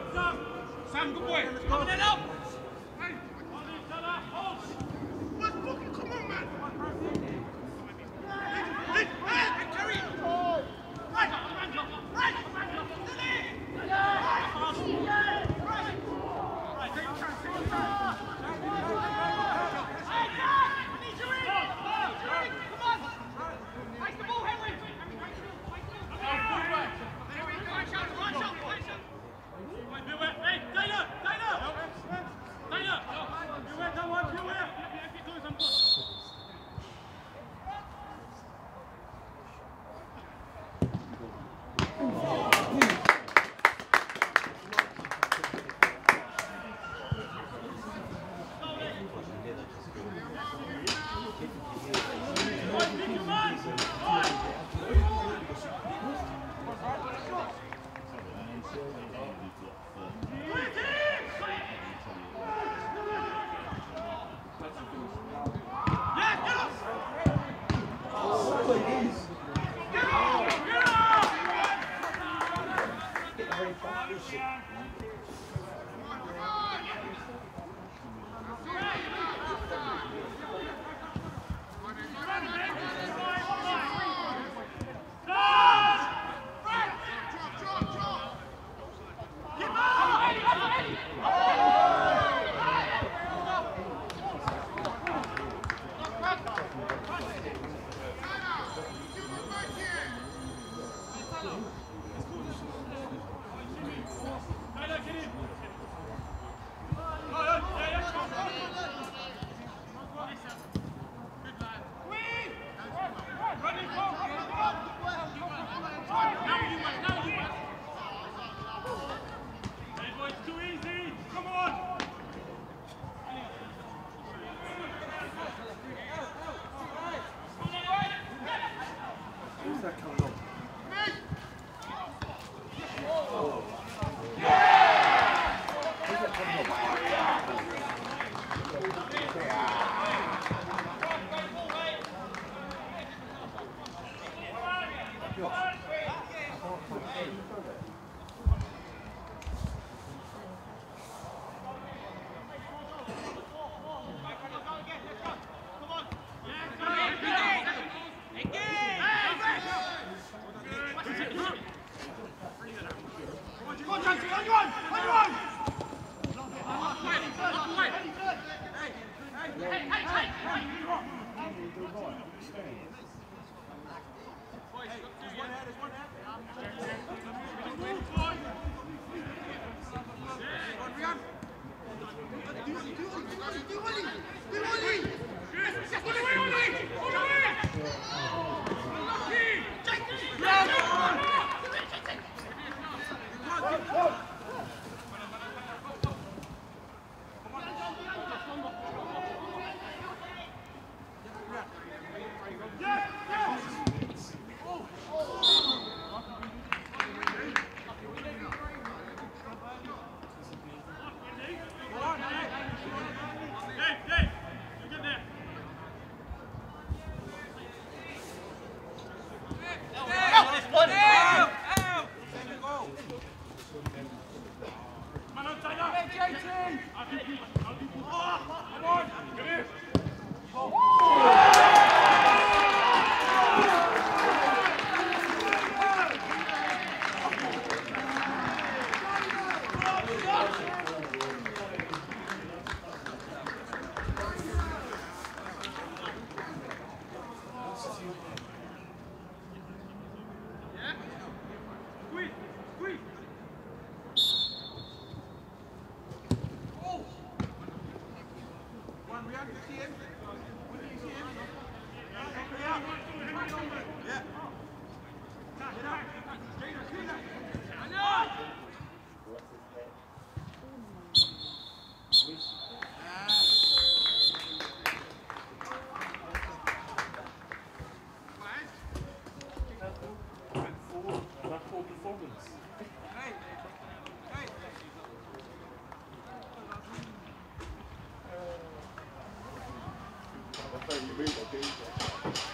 Right, Hadi lan! Hadi lan! Relocation.